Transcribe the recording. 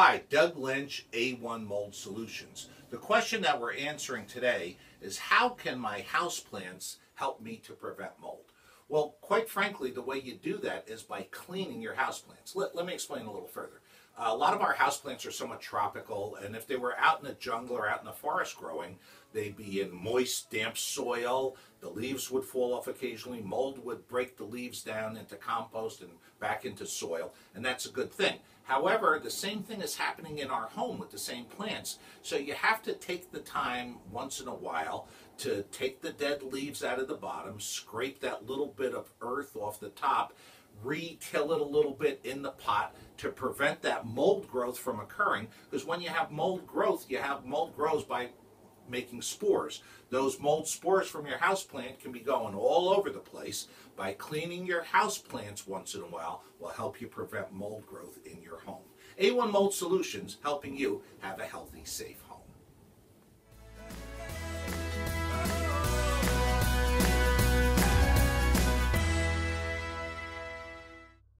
Hi, Doug Lynch, A1 Mold Solutions. The question that we're answering today is how can my houseplants help me to prevent mold? Well, quite frankly, the way you do that is by cleaning your houseplants. Let, let me explain a little further. A lot of our houseplants are somewhat tropical, and if they were out in the jungle or out in the forest growing, they'd be in moist, damp soil. The leaves would fall off occasionally. Mold would break the leaves down into compost and back into soil, and that's a good thing. However, the same thing is happening in our home with the same plants. So you have to take the time once in a while to take the dead leaves out of the bottom, scrape that little bit of earth off the top, re-till it a little bit in the pot to prevent that mold growth from occurring. Because when you have mold growth, you have mold grows by making spores. Those mold spores from your houseplant can be going all over the place. By cleaning your houseplants once in a while will help you prevent mold growth in your home. A1 Mold Solutions helping you have a healthy, safe home.